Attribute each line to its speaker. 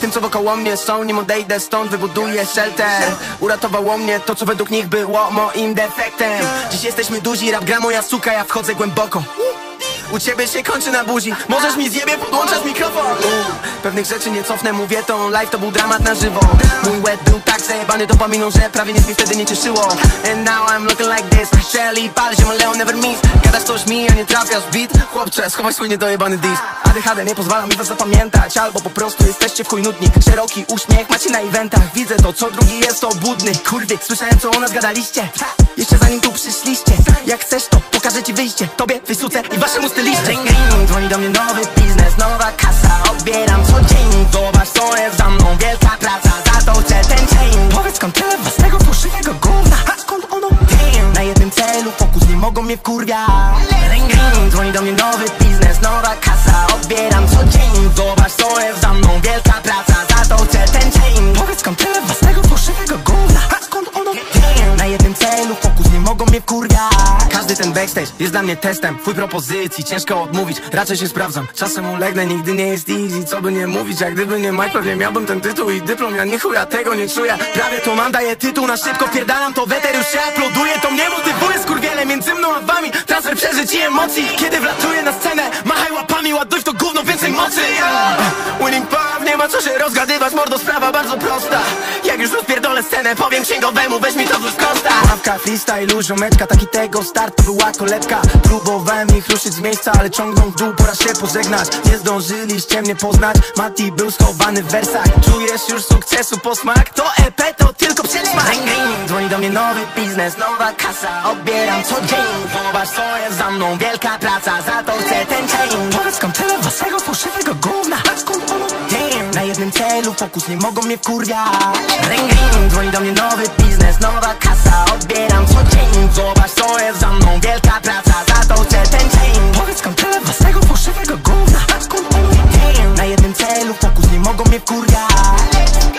Speaker 1: Tym co wokoło mnie są, nim odejdę stąd Wybuduję shelter. Uratowało mnie to co według nich było moim defektem. Dziś jesteśmy duzi, rap gra moja suka. Ja wchodzę głęboko u ciebie się kończy na buzi. Możesz mi zjebie, podłączasz mikrofon. Pewnych rzeczy nie cofnę, mówię to Live to był dramat na żywo. Mój łeb był tak zajebany dopaminą, że prawie nic mi wtedy nie cieszyło. And now I'm looking like this. Shelly, pal się, Leon never miss. Gadasz coś mi, a nie trafiasz beat. Chłopcze, schowaj swój niedojebany dis ADHD nie pozwala mi was zapamiętać Albo po prostu jesteście w chuj Szeroki uśmiech macie na eventach. Widzę to, co drugi jest obudny. Kurwy, słyszałem co o nas gadaliście. Jeszcze zanim tu przyszliście. Jak chcesz to pokażę ci wyjście. Tobie, wysuce i waszemu styliście ring, dzwoni do mnie nowy biznes Nowa kasa, odbieram co dzień Zobacz co jest za mną. Wielka praca, za to chcę ten chain. Powiedz skąd tyle własnego fałszywego gówna? A skąd ono? Damn. Na jednym celu fokus, nie mogą mnie wkurwiać. Dzwoni do mnie nowy backstage jest dla mnie testem. Twój propozycji, ciężko odmówić Raczej się sprawdzam, czasem ulegnę Nigdy nie jest easy, co by nie mówić Jak gdyby nie Mike, pewnie miałbym ten tytuł i dyplom. Ja nie chuja tego nie czuję. Prawie to mam, daję tytuł na szybko Pierdalam to weter, już się aploduje. To mnie motywuje, skurwiele między mną a wami. Transfer przeżyć i emocji. Kiedy wlatuję na scenę Machaj łapami, ładuj w to gówno więcej mocy. Yeah. Winning path, nie ma co się rozgadywać. Mordo, sprawa bardzo prosta Jak już rozpierdolę scenę Powiem księgowemu, weź mi to z kosta Ławka, freestyle, ziomeczka, taki tego start to była kolebka. Próbowałem ich ruszyć z miejsca, ale ciągną w dół, pora się pożegnać. Nie zdążyliście mnie poznać, Mati był schowany w wersach. Czujesz już sukcesu posmak? To EP to tylko przedsmak celu fokus, nie mogą mnie kurwiać Ring ring, dzwoni do mnie nowy biznes, nowa kasa. Odbieram co dzień, zobacz co jest za mną. Wielka praca, za to chcę ten dzień. Powiedz skąd tyle własnego fałszywego gówna Skąd ten Na jednym celu fokus, nie mogą mnie kurwiać